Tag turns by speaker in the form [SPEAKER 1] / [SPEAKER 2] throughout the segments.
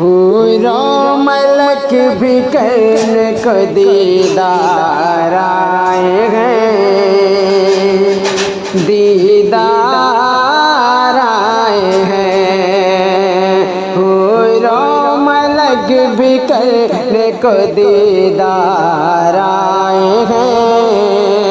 [SPEAKER 1] हूरो मलक भी करने को दीदार आए हैं। दीदार आए हैं। हूरो मलक भी करने को दीदार आए हैं।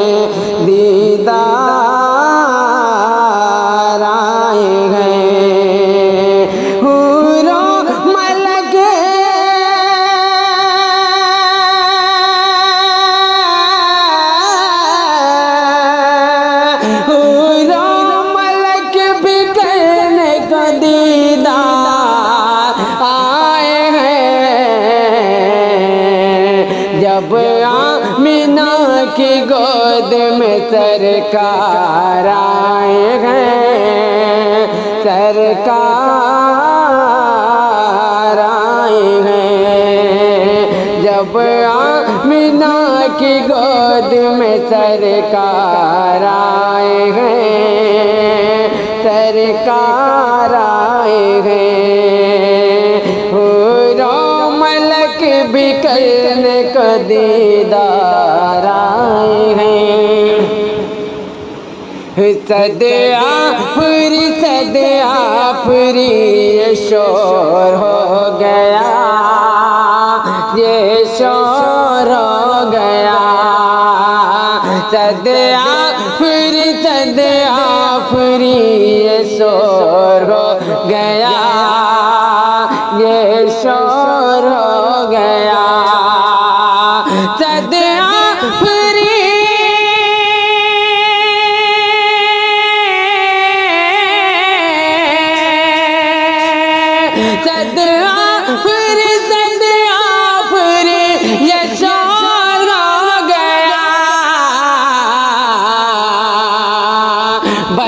[SPEAKER 1] आमिना की गोद में सरकार आए हैं। सरकार आए हैं। जब आ मीना की गोद में सरकार आए हैं, सरकार आए हैं। हो मलक भी करने सदया पूरी सदया पूरी शोर हो गया।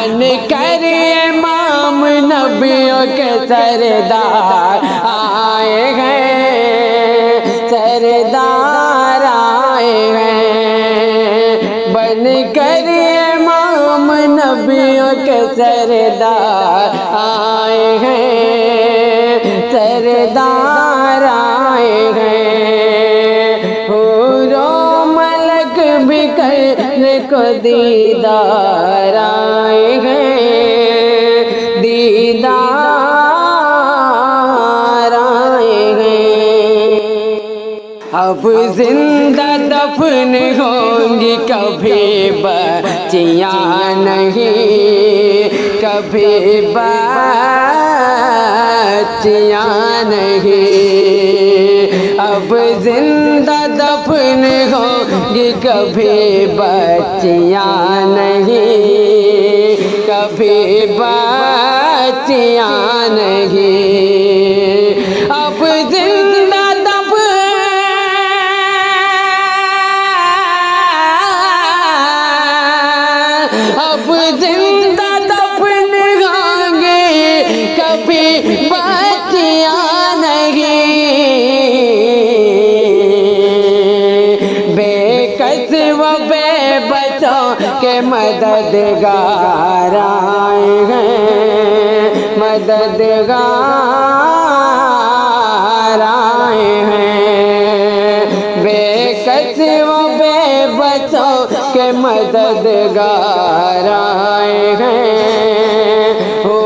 [SPEAKER 1] बन कर इमाम नबियों के सरदार आए हैं, सरदार आए हैं। बन कर इमाम नबियों के सरदार आए हैं, सरदार आए हैं। को दीदार आए हैं दीदार आए हैं अब ज़िंदा दफन होंगी कभी बचियाँ नहीं, कभी बचियाँ नहीं। अब ज़िंदा कभी बचिया नहीं कभी बचिया नहीं। अब ज़िंदा दब अब ज़िंदा व बेबसों के मददगार आए हैं मददगार आए हैं। बेकस व बेबसों के मददगार आए हैं। हो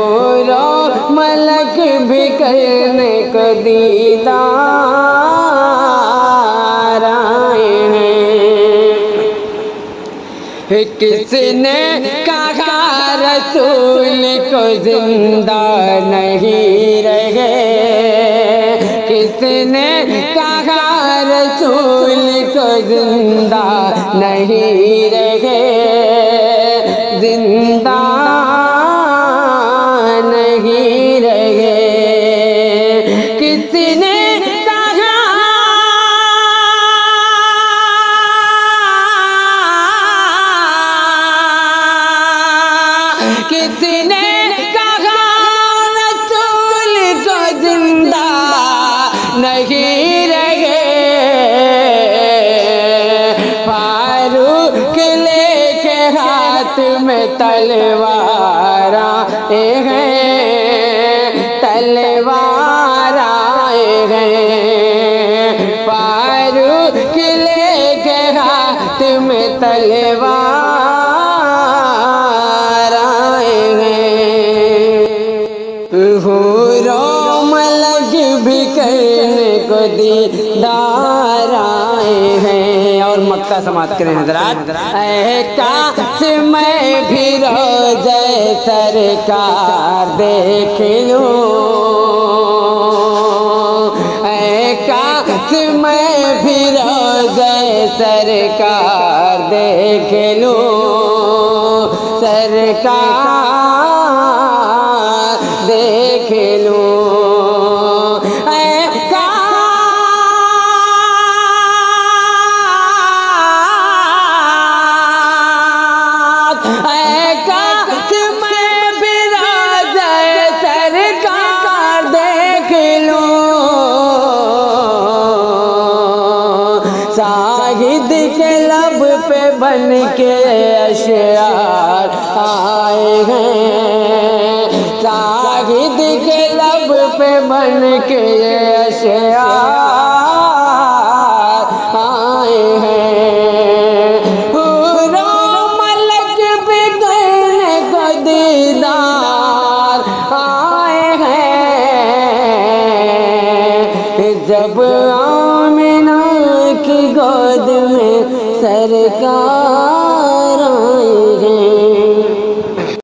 [SPEAKER 1] रो मलक भी करने को दीदार किसने कहा रसूल को ज़िंदा नहीं रहे? किसने कहा रसूल को ज़िंदा नहीं रहे? ज़िंदा किसने कहा रसूल तो ज़िंदा नहीं रहे। फारूक लेके हाथ में तलवारा हैं। तलवारा हैं। फारूक लेके हाथ में तलवार हूरो मलक भी करने को दीदार हैं। और मक्का समाप्त करें हजरात। काश मैं भी रोज़े सरकार देख लूँ। मैं भी रोज़े सरकार देख लूँ। सरकार देख लूँ ऐ काश ऐ काश मैं भी रोज़े सरकार देख लूँ। साहिद के लब पे बन के अशार आए हैं। साहिद के लब पे बन के अशार आए हैं। पूरा मलक बिगड़ने को दीदार आए हैं। जब आमिना की गोद में सरकार